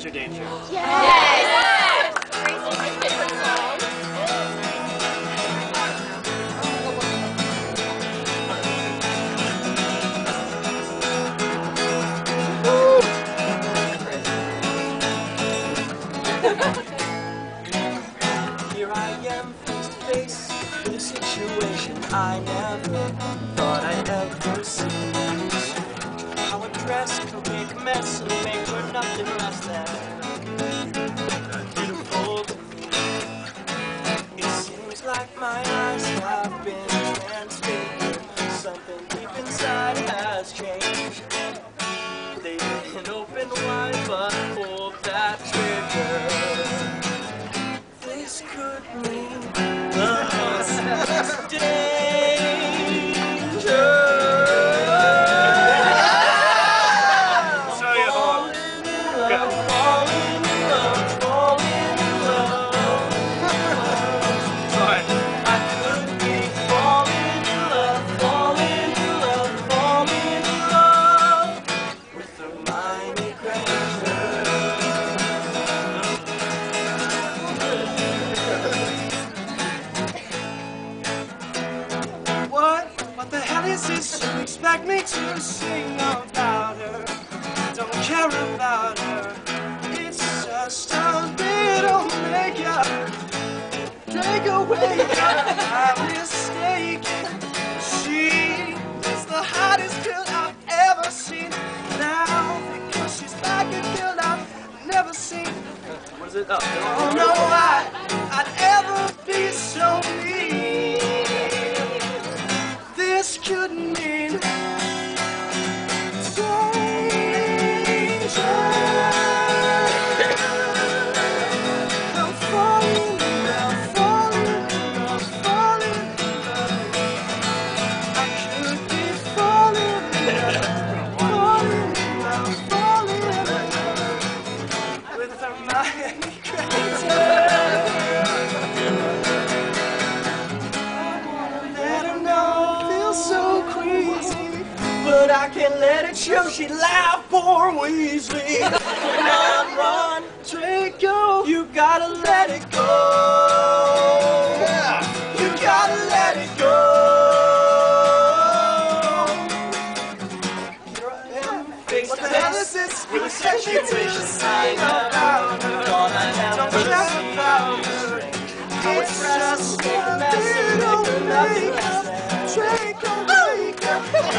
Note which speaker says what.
Speaker 1: Granger Danger.
Speaker 2: Here I am face to face with a situation I never thought I'd ever see. How a dress can make a mess and make most What the hell is this? You expect me to sing about her? Don't care about her. It's just a little makeup. Take away my mistake. She is the hottest girl I've ever seen. Now, because she's back a girl I've never seen.
Speaker 1: What is it? Oh,
Speaker 2: Oh no, I, I'd ever be so mean. But let it show. She laughed for Weasley. Run, run, Draco, you gotta let it go. You gotta let it go. Here I a situation sign about her. It's just a